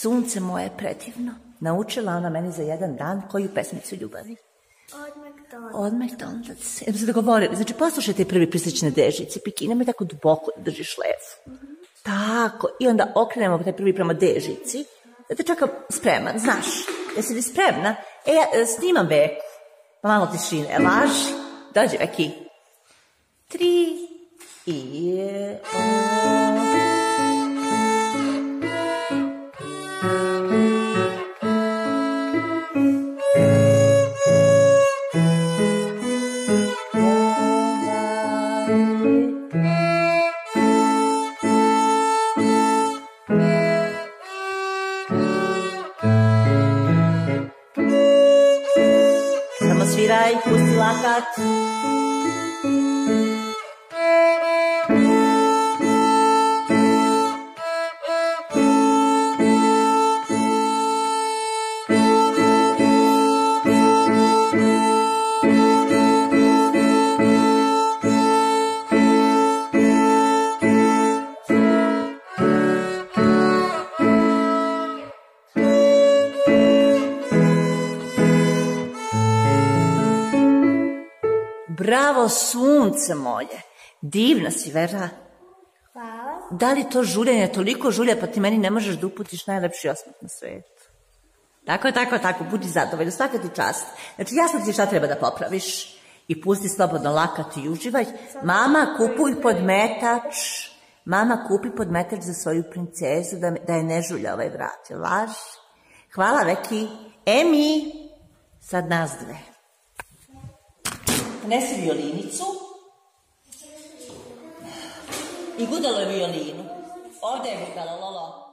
Sunce moje predivno. Naučila ona meni za jedan dan koju pesmicu ljubavi. Od McDonald's. Od McDonald's. Jedno se dogovorili. Znači, poslušajte prvi prislične dežice. Piki, nemoj tako duboko da držiš levu. Tako. I onda okrenemo taj prvi prema dežici. Da te čekam spreman, znaš. Jesi li spremna? E, ja e, snimam Beku. Pa malo tišine. E, laži. Dođi, Beki. Tri. I je... Samo Bravo, sunce moje. Divna si, Vera. Hvala. Da li to žuljenje toliko žulja, pa ti meni ne možeš da uputiš najlepši osmeh na svetu? Tako, tako, tako, budi zadovoljna, svaka ti čast. Znači, jasno ti šta treba da popraviš. I pusti slobodno lakat i uživaj. Mama, kupuj podmetač. Mama, kupi podmetač za svoju princezu, da, da je ne žulja ovaj vrat. Laž. Hvala, Veki. Emi, sad nas dve. Nesi violinicu. I gudalo je violinu. Ovdje je gudalo, Lolo.